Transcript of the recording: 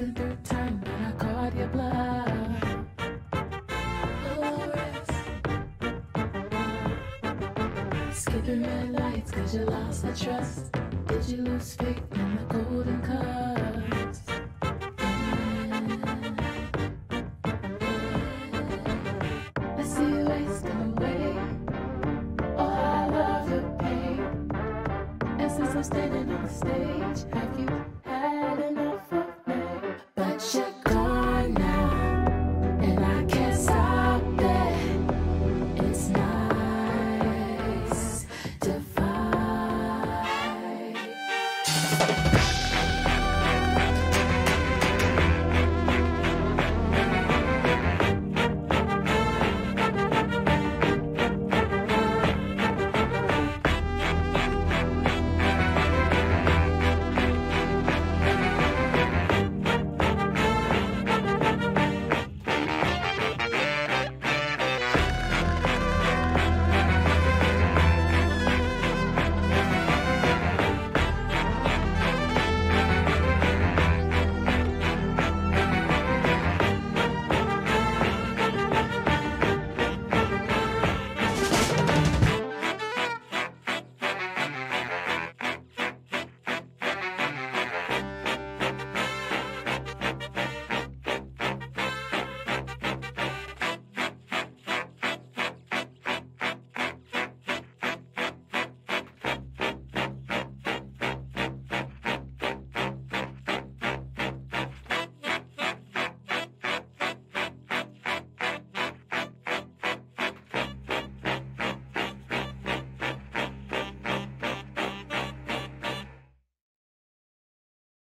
wasn't time when I caught your blood. Skipping red lights cause you lost the trust. Did you lose faith in the golden cups? Yeah. I see you wasting away. Oh, I love your pain. And since I'm standing on the stage, have you? Had